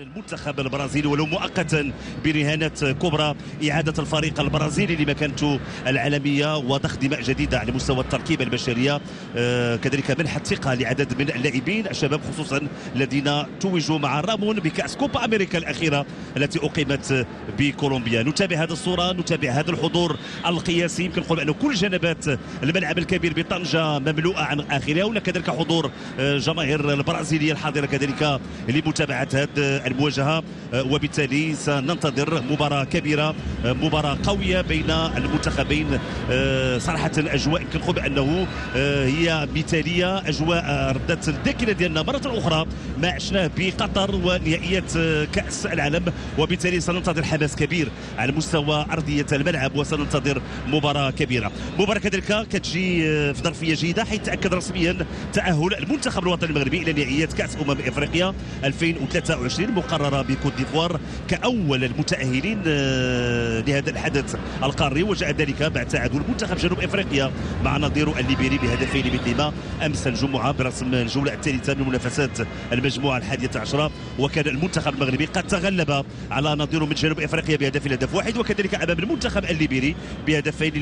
المنتخب البرازيلي ولو مؤقتا برهانات كبرى إعادة الفريق البرازيلي لمكانته العالمية وضخ دماء جديدة على مستوى التركيبة البشرية. آه، كذلك منح الثقة لعدد من اللاعبين الشباب خصوصا الذين توجوا مع رامون بكأس كوبا أمريكا الأخيرة التي أقيمت بكولومبيا. نتابع هذه الصورة نتابع هذا الحضور القياسي. يمكن نقول أن كل جنبات الملعب الكبير بطنجة مملوءة عن آخرها. هناك كذلك حضور آه، جماهير البرازيلية الحاضرة كذلك لمتابعة هذه المواجهه آه، وبالتالي سننتظر مباراة كبيرة آه، مباراة قوية بين المنتخبين آه، صراحة أجواء يمكن نقول بانه هي مثالية. أجواء ردت الذاكرة ديالنا مرة أخرى ما عشناه بقطر ونهائيات كأس العالم. وبالتالي سننتظر حماس كبير على مستوى أرضية الملعب وسننتظر مباراة كبيرة. مباراة كذلك كتجي في ظرفيه جيدة حيث تأكد رسميا تأهل المنتخب الوطني المغربي إلى نهائيات كأس أمم إفريقيا 2023 مقرره بكوت ديفوار كأول المتأهلين آه، لهذا الحدث القاري وجاء ذلك بعد تعادل منتخب جنوب إفريقيا مع نظيره الليبيري بهدفين لمثلهما أمس الجمعة برسم الجولة الثالثة من منافسات المجموعة الحادية عشرة وكان المنتخب المغربي قد تغلب على نظيره من جنوب إفريقيا بهدف هدف واحد وكذلك أمام المنتخب الليبيري بهدفين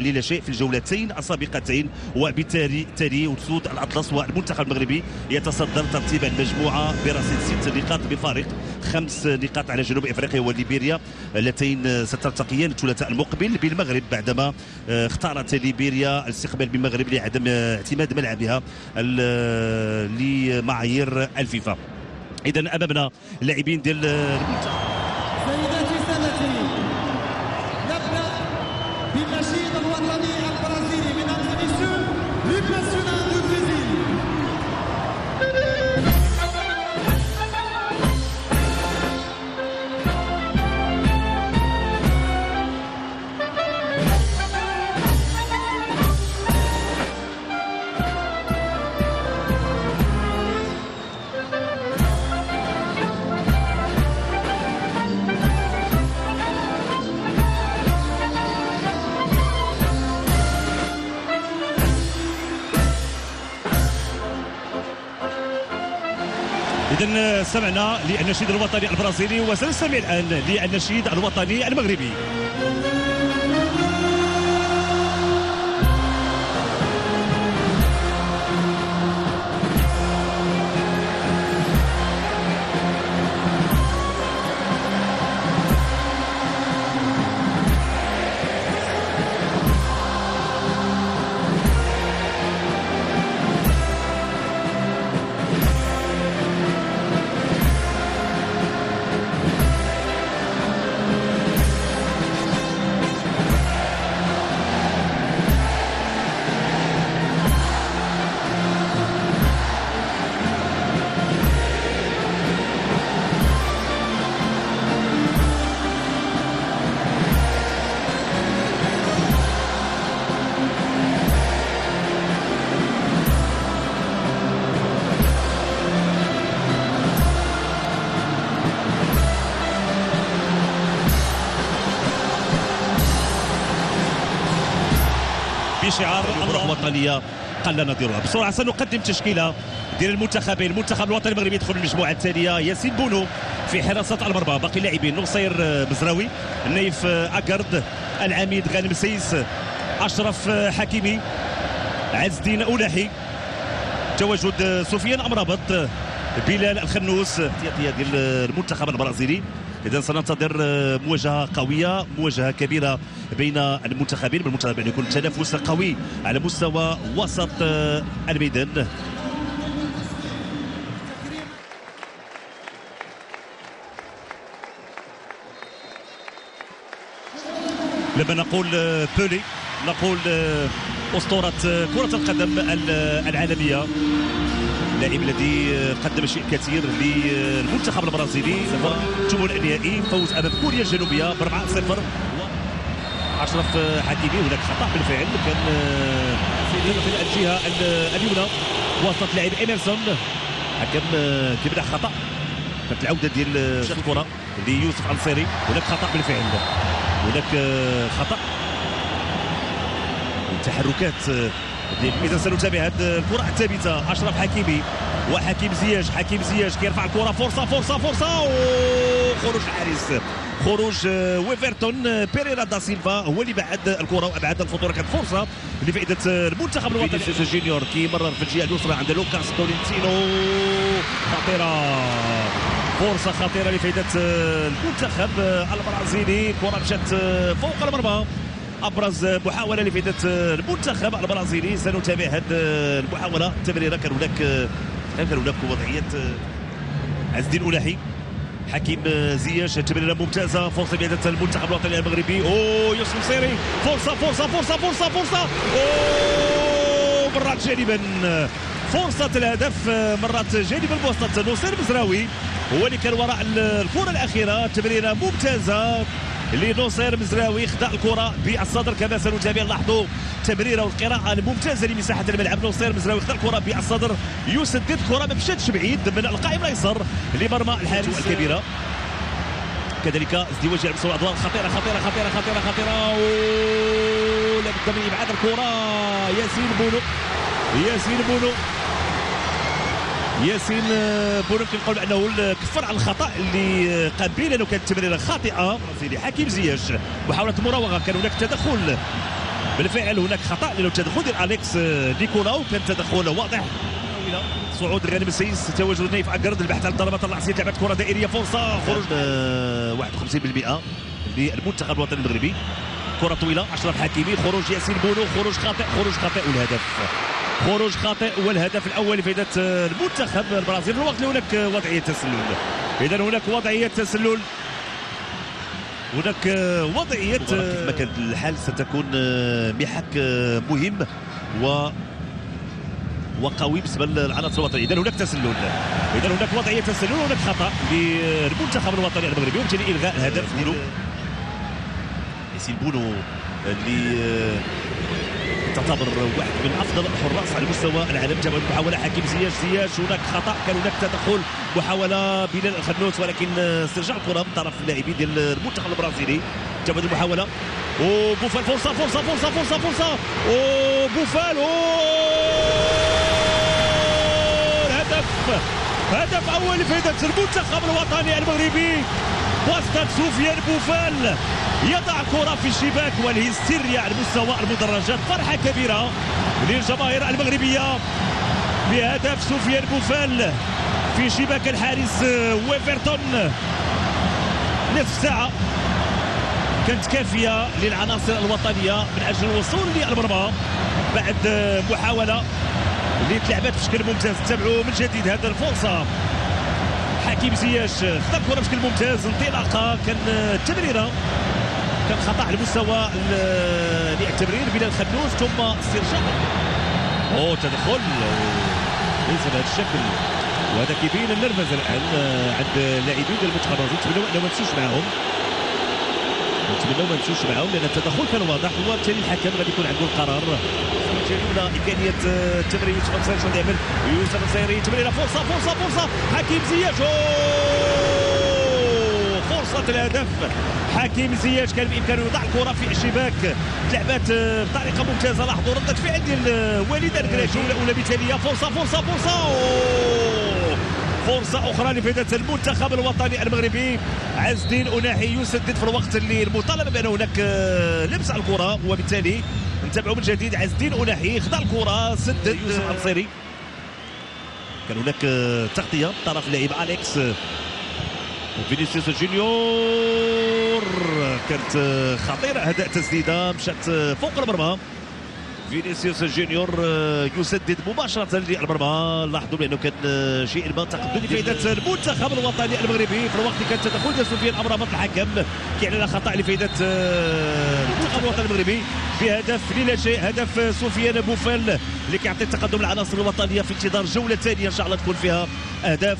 للا شيء في الجولتين السابقتين. وبالتالي تالي وسود الأطلس والمنتخب المغربي يتصدر ترتيب المجموعة برصيد ست نقاط بفارق خمس نقاط على جنوب إفريقيا وليبيريا اللتين ستلتقيان الثلاثاء المقبل بالمغرب بعدما آه، اختارت ليبيريا الاستقبال بالمغرب لعدم اعتماد ملعبها لمعايير الفيفا. اذا أمامنا لاعبين ديال المنتخب. سيداتي اذا سمعنا للنشيد الوطني البرازيلي وسنستمع الآن للنشيد الوطني المغربي. بشعار الروح الوطنية. قل نظيرها بسرعة سنقدم تشكيلة ديال المنتخبين المنتخب الوطني المغربي يدخل المجموعة الثانية. ياسين بونو في حراسة المرمى باقي اللاعبين نصير مزراوي نايف أكرد العميد غانم سايس أشرف حكيمي عز الدين أوناحي تواجد سفيان أمرابط بلال الخنوس. ديال المنتخب البرازيلي. إذا سننتظر مواجهة قوية مواجهة كبيرة بين المنتخبين بالمنتخب يكون تنافس قوي على مستوى وسط الميدان. لما نقول بولي نقول أسطورة كرة القدم العالمية. اللاعب الذي قدم شيء كثير للمنتخب البرازيلي. ثم النهائي. فوز أمام كوريا الجنوبية ب 4 0 أشرف حكيمي هناك خطأ بالفعل. كان في الجهة اليمنى وسط لاعب ايمرسون حكم كيبدا خطأ؟ كانت العودة ديال الكرة ليوسف انصيري هناك خطأ بالفعل. هناك خطأ. تحركات اذا سنتابع هذه الكرة الثابتة أشرف حكيمي وحكيم زياش حكيم زياش كيرفع الكرة فرصة فرصة فرصة وخروج الحارس خروج آه، ويفيرتون آه، بيريرا دا سيلفا هو اللي بعد الكرة وأبعد الخطورة. كانت فرصة لفائدة آه، المنتخب الوطني. جونيور كيمرر في الجهة اليسرى عند لوكاس تولينتينو خطيرة. فرصة خطيرة لفائدة المنتخب البرازيلي. كرة مشات فوق المرمى. أبرز محاولة لفائده المنتخب البرازيلي. سنتابع هذه المحاولة. التمريرة كان هناك كان هناك وضعية عز الدين أولاحي. حكيم زياش تمريره ممتازة. فرصة بيدة المنتخب الوطني المغربي. أوه يوسف نصيري فرصة فرصة فرصة فرصة فرصة. أوه مرات جانبا. فرصة الهدف مرات جانب الوسط نصير مزراوي. هو اللي كان وراء الكرة الأخيرة. تمريرة ممتازة. لنصير مزراوي خدا الكرة بالصدر كما سنتابع لاحظوا تمريرة والقراءة الممتازة لمساحة الملعب. نصير مزراوي خدا الكرة بالصدر يسدد كرة ما مشاتش بعيد من القائم الأيسر لمرمى الحارس الكبيرة. كذلك ازدواج يلبسوا الادوار خطيرة خطيرة خطيرة خطيرة خطيرة. لابد من ابعاد الكرة. ياسين بونو ياسين بونو. ياسين آه، بونو كنقول أنه كفر على الخطأ اللي قام به لأنه كانت تمريرة خاطئة. سيدي حكيم زياش محاوله مراوغة كان هناك تدخل. بالفعل هناك خطأ لأنه تدخل ديال أليكس آه، نيكولاو. كان تدخل واضح. صعود غانم سايس تواجد نايف اكرد البحث عن ضربات الراسيه لعبت كرة دائرية. فرصة خروج. 51% آه، للمنتخب الوطني المغربي. كرة طويلة أشرف حكيمي. خروج ياسين بونو. خروج خاطئ خروج خاطئ. والهدف خروج خاطئ والهدف الأول لفائده المنتخب البرازيلي. في الوقت اللي هناك وضعية تسلل. إذا هناك وضعية تسلل. هناك وضعية كما كان الحال ستكون محك مهم و وقوي بالنسبة للعناصر الوطنية. إذا هناك تسلل. إذا هناك وضعية تسلل. وهناك خطأ للمنتخب الوطني المغربي وبالتالي إلغاء الهدف ديالو ياسين بونو اللي تعتبر واحد من أفضل الحراس على مستوى العالم. جاب المحاوله حكيم زياش زياش هناك خطأ كان هناك تدخل محاولة بلال الخنوس ولكن استرجاع الكرة من طرف اللاعبين ديال المنتخب البرازيلي. جاب المحاوله وبوفال فرصة فرصة فرصة فرصة فرصة. وبوفال الهدف هدف أول لفائده المنتخب الوطني المغربي. وسط سفيان بوفال. يضع كرة في الشباك والهستيريا على مستوى المدرجات. فرحة كبيرة للجماهير المغربية. بهدف سفيان بوفال في شباك الحارس ويفرتون. نصف ساعة كانت كافية للعناصر الوطنية من أجل الوصول للمرمى بعد محاولة اللي بشكل ممتاز. تابعوا من جديد هذا الفرصة. حكيم زياش. خدا الكرة بشكل ممتاز انطلاقة كان تمريرة. كان خطأ على مستوى التمرير بلال الخنوس ثم استرجاع أو تدخل. ليس بهذا الشكل. وهذا كيبين النرفزه الآن عند لاعبين المنتخب البرازيل نتمنوا انه ما نمشوش معاهم نتمنوا ما نمشوش معاهم لأن التدخل. كان واضح وبالتالي الحكم غادي يكون عنده القرار. هنا إمكانية التمرير يوسف نصيري شنو يعمل؟ يوسف نصيري تمريرة. فرصة فرصة فرصة. حكيم زياش. فرصة الهدف. حكيم زياش كان بإمكانه يضع الكرة في الشباك. لعبات بطريقة ممتازة. لاحظوا ردة فعل ديال وليد الكراشي الأولى مثاليه فرصة فرصة فرصة. فرصة أخرى لفائدة المنتخب الوطني المغربي. عز الدين أناحي يسدد في الوقت اللي المطالبة بأن هناك لمس على الكرة وبالتالي نتابعوا من جديد. عز الدين أناحي خدا الكرة سدد يوسف النصيري كان هناك تغطية طرف اللاعب أليكس فينيسيوس جونيور. كانت خطيرة أداء تسديدة مشات فوق المرمى فينيسيوس جونيور يسدد مباشرة للمرمى لاحظوا بأنه كان شيء ما تقدم لفائدة المنتخب الوطني المغربي. في الوقت اللي كان تدخل سفيان أمرابط الحكم كيعلن خطأ لفائدة المنتخب الوطني المغربي. بهدف لا شيء هدف سفيان بوفال اللي كيعطي التقدم للعناصر الوطنية في انتظار جولة ثانية إن شاء الله تكون فيها أهداف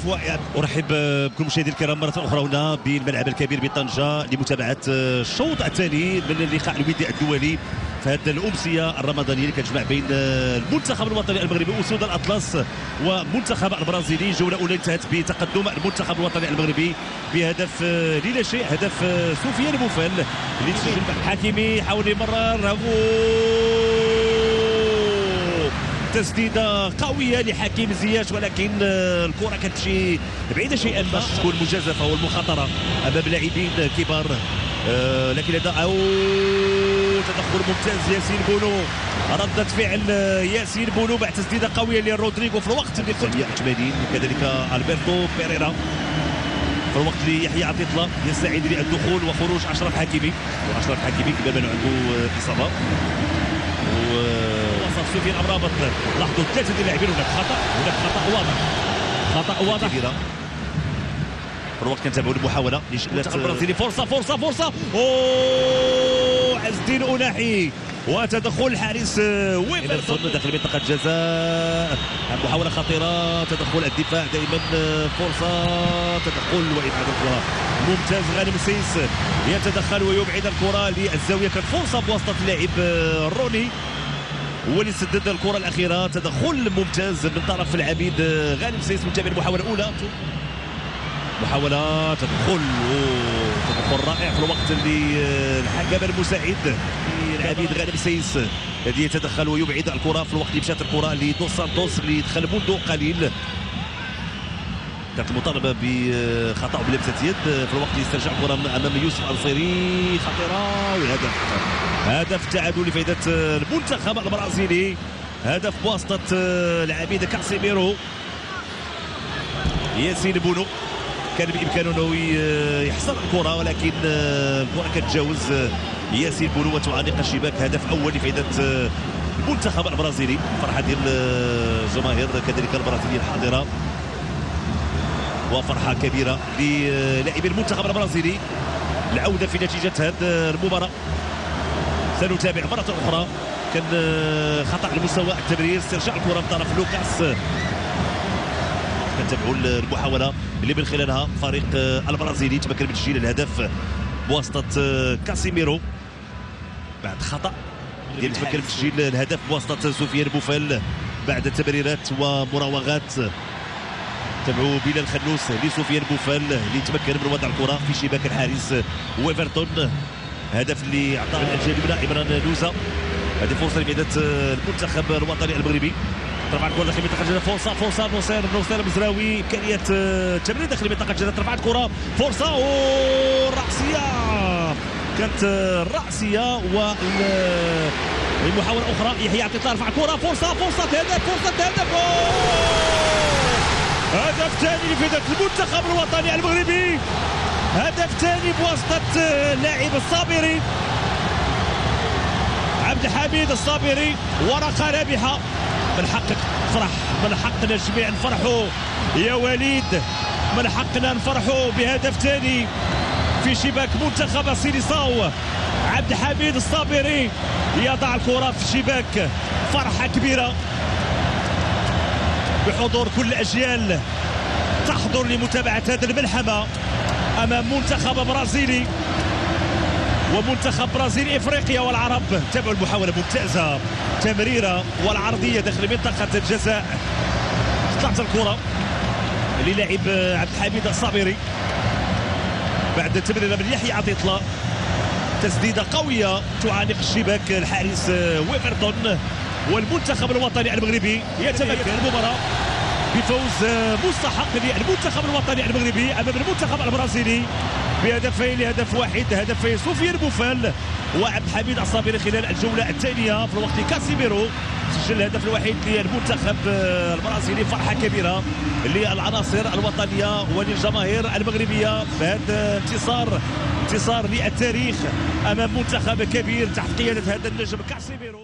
أرحب بكل مشاهدينا الكرام مرة أخرى هنا بالملعب الكبير بطنجة لمتابعة الشوط الثاني من اللقاء الودي الدولي. في هذه الأمسية الرمضانية اللي كتجمع بين المنتخب الوطني المغربي اسود الأطلس ومنتخب البرازيلي. جولة أولى انتهت بتقدم المنتخب الوطني المغربي بهدف لا شيء هدف سفيان بوفال اللي تسجل حكيمي حاول يمرر تسديدة قوية لحكيم زياش ولكن آه، الكرة كتمشي بعيدة شيئا ما تكون مجازفة والمخاطرة أمام لاعبين كبار آه، لكن هذا أو تدخل ممتاز ياسين بونو. ردة فعل آه، ياسين بونو بعد تسديدة قوية لرودريغو في الوقت اللي قلت. 80 وكذلك ألبرتو بيريرا. في الوقت اللي يحيى عطيطلة يستعد للدخول وخروج أشرف حكيمي. وأشرف حكيمي كما عنده إصابة. ووصل سفيان امرابط لاحظوا ثلاثة ديال اللاعبين هناك. خطأ. هناك خطأ واضح. خطأ واضح. كبيرة. في الوقت كنتابعوا المحاوله البرازيلي فرصة فرصة فرصة. أوه! عز الدين أناحي. وتدخل الحارس ويفرسون داخل منطقة الجزاء. محاوله خطيرة. تدخل الدفاع دائما فرصة. تدخل وإبعاد الكرة. ممتاز. غانم سايس يتدخل ويبعد الكرة للزاوية. كانت فرصة بواسطة اللاعب روني. هو اللي سدد الكرة الأخيرة. تدخل ممتاز من طرف العميد آه، غانم سايس متابع المحاولة الأولى. محاولة تدخل. تدخل رائع في الوقت اللي آه، الحكم المساعد. العميد غانم سايس الذي يتدخل ويبعد الكرة في الوقت اللي مشات الكرة لدوس سانتوس اللي دخل منذ قليل. كانت مطالبة بخطأ بلمسة يد في الوقت اللي الكرة من أمام يوسف النصيري خطيرة والهدف هدف التعادل لفائدة المنتخب البرازيلي. هدف بواسطة العميد كاسيميرو. ياسين بونو. كان بإمكانه أنه ي- يحصل الكرة ولكن آه، الكرة كتجاوز آه، ياسين بونو وتعانق الشباك. هدف أول لفائده آه، المنتخب البرازيلي. فرحة ديال آه، الجماهير كذلك البرازيلية الحاضرة. وفرحة كبيرة للاعبي المنتخب البرازيلي. العودة في نتيجة هذه المباراة. سنتابع مرة أخرى. كان آه، خطأ لمستوى التمرير. استرجاع الكرة من طرف لوكاس. كنتابعوا المحاولة اللي من خلالها فريق البرازيلي تمكن من تسجيل الهدف بواسطة آه، كاسيميرو. بعد خطأ ديال تمكن من تسجيل الهدف بواسطة سفيان بوفال بعد تمريرات ومراوغات. تابعوا بلال خنوس لسفيان بوفال اللي تمكن من وضع الكرة في شباك الحارس ويفرتون هدف اللي اعطاه الجانب اليمنى عمران لوزا. هذه فرصة آه، المنتخب الوطني المغربي. ترفع الكرة داخل منطقة الجزاء. فرصة فرصة نصير نصير مزراوي. امكانيه آه، تمرير داخل منطقة الجزاء. رفعت كره فرصة. وراسيه كانت آه، الراسيه وال المحاولة أخرى. يحيى عطية رفع كرة فرصة فرصة هدف فرصة هدف! هدف ثاني لفائدة المنتخب الوطني المغربي. هدف ثاني بواسطة اللاعب الصابري. عبد الحميد الصابري ورقة رابحة من حقك تفرح من حقنا جميع نفرحوا. يا وليد من حقنا نفرحوا بهدف ثاني في شباك منتخب سيليساو عبد الحميد الصابري يضع الكرة في شباك فرحة كبيرة. بحضور كل الأجيال تحضر لمتابعة هذه الملحمة أمام منتخب برازيلي ومنتخب برازيل إفريقيا والعرب. تابعوا المحاولة ممتازة. تمريرة والعرضية داخل منطقة الجزاء. طلعت الكرة للاعب عبد الحميد الصابري. بعد تمريرة من يحيى عطيطله تسديدة قوية تعانق الشباك الحارس ويفرتون. والمنتخب الوطني المغربي يتمكن المباراه بفوز مستحق للمنتخب الوطني المغربي أمام المنتخب البرازيلي بهدفين لهدف واحد هدفي سفيان بوفال وعبد الحميد الصابري خلال الجولة الثانية في الوقت كاسيميرو. سجل الهدف الوحيد للمنتخب البرازيلي فرحة كبيرة للعناصر الوطنية وللجماهير المغربية بهذا انتصار انتصار للتاريخ أمام منتخب كبير تحت قيادة هذا النجم كاسيميرو.